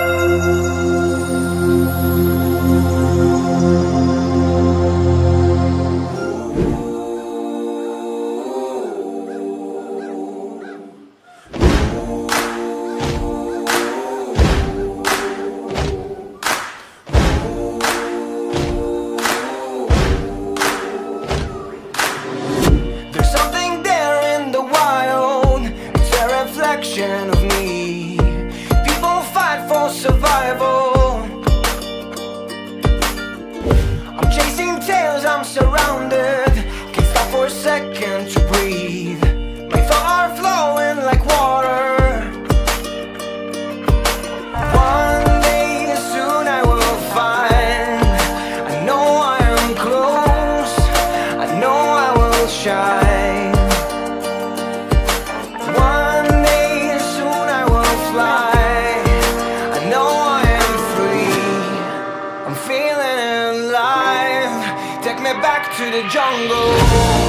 There's tails, I'm surrounded. Can't stop for a second to breathe. My thoughts are flowing like water. One day soon I will find. I know I am close. I know I will shine. Me back to the jungle.